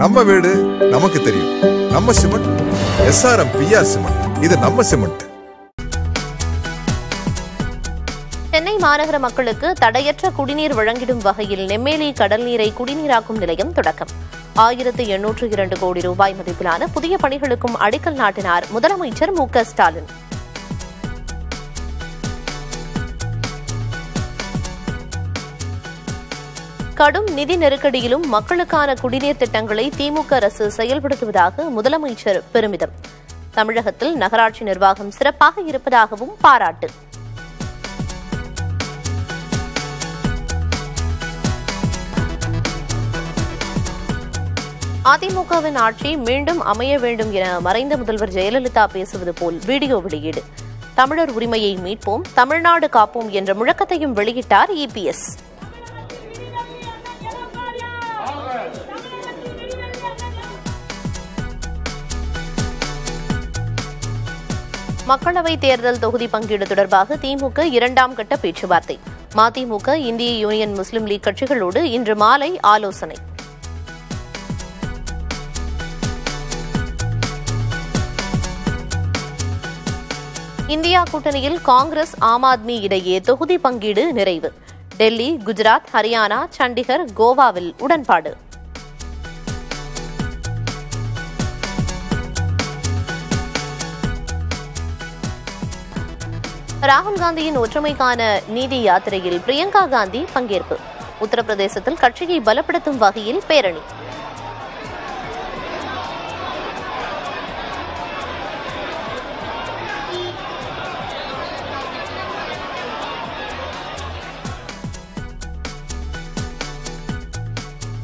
நம்ம வீடு நமக்கு தெரியும். நம்ம சிமெண்ட் எஸ்ஆர்எம் பிஆர் சிமெண்ட். இது நம்ம சிமெண்ட். சென்னை மாநகர மக்களுக்கு தடையற்ற குடிநீர் வழங்கிடும் வகையில் நெம்மேலி கடல் நீரை குடிநீராக்கும் நிலையம் தொடக்கம். ஆயிரத்து எண்ணூற்று இரண்டு கோடி ரூபாய் மதிப்பிலான புதிய பணிகளுக்கும் அடிக்கல் நாட்டினார் முதலமைச்சர் மு ஸ்டாலின். கடும் நிதி நெருக்கடியிலும் மக்களுக்கான குடிநீர் திட்டங்களை திமுக அரசு செயல்படுத்துவதாக முதலமைச்சர் பெருமிதம். தமிழகத்தில் நகராட்சி நிர்வாகம் சிறப்பாக இருப்பதாகவும் பாராட்டு. அதிமுகவின் ஆட்சி மீண்டும் அமைய வேண்டும் என மறைந்த முதல்வர் ஜெயலலிதா பேசுவது போல் வீடியோ வெளியீடு. தமிழர் உரிமையை மீட்போம் தமிழ்நாடு காப்போம் என்ற முழக்கத்தையும் வெளியிட்டார் இபிஎஸ் மக்களவைத் தேர்தல் தொகுதி பங்கீடு தொடர்பாக திமுக இரண்டாம் கட்ட பேச்சுவார்த்தை. மதிமுக இந்திய யூனியன் முஸ்லீம் லீக் கட்சிகளோடு இன்று மாலை ஆலோசனை. இந்தியா கூட்டணியில் காங்கிரஸ் ஆம் ஆத்மி இடையே தொகுதி பங்கீடு நிறைவு. டெல்லி குஜராத் ஹரியானா சண்டிகர் கோவாவில் உடன்பாடு. ராகுல் காந்தியின் ஒற்றுமைக்கான நீதி யாத்திரையில் பிரியங்கா காந்தி பங்கேற்பு. உத்தரப்பிரதேசத்தில் கட்சியை பலப்படுத்தும் வகையில் பேரணி.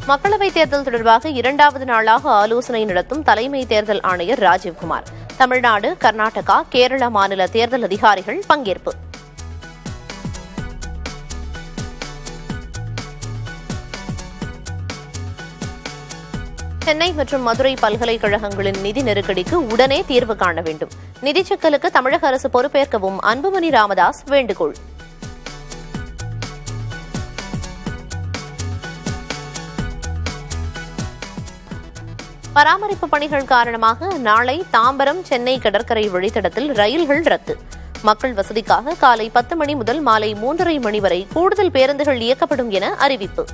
மக்களவைத் தேர்தல் தொடர்பாக இரண்டாவது நாளாக ஆலோசனை நடத்தும் தலைமை தேர்தல் ஆணையர் ராஜீவ்குமார். தமிழ்நாடு கர்நாடகா கேரள மாநில தேர்தல் அதிகாரிகள் பங்கேற்பு. சென்னை மற்றும் மதுரை பல்கலைக்கழகங்களின் நிதி நெருக்கடிக்கு உடனே தீர்வு காண வேண்டும். நிதி சிக்கலுக்கு தமிழக அரசு பொறுப்பேற்கவும் அன்புமணி ராமதாஸ் வேண்டுகோள். பராமரிப்பு பணிகள் காரணமாக நாளை தாம்பரம் சென்னை கடற்கரை வழித்தடத்தில் ரயில்கள் ரத்து. மக்கள் வசதிக்காக காலை பத்து மணி முதல் மாலை மூன்றரை மணி வரை கூடுதல் பேருந்துகள் இயக்கப்படும் என அறிவிப்பு.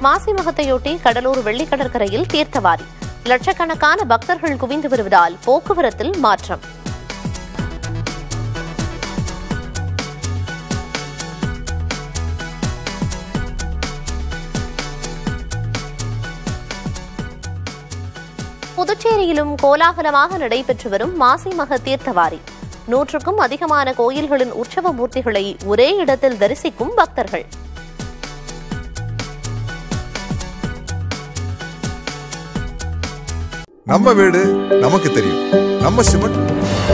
மாசி மகத்தையொட்டி கடலூர் வெள்ளி கடற்கரையில் தீர்த்தவாரி. லட்சக்கணக்கான பக்தர்கள் குவிந்து வருவதால் போக்குவரத்தில் மாற்றம். புதுச்சேரியிலும் கோலாகலமாக நடைபெற்று வரும் மாசி மக தீர்த்தவாரி. நூற்றுக்கும் அதிகமான கோயில்களின் உற்சவ மூர்த்திகளை ஒரே இடத்தில் தரிசிக்கும் பக்தர்கள். நம்ம வீடு நமக்கு தெரியும். நம்ம சிமெண்ட்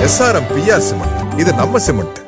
எஸ்ஆர்எம் பிஆர் சிமெண்ட். இது நம்ம சிமெண்ட்.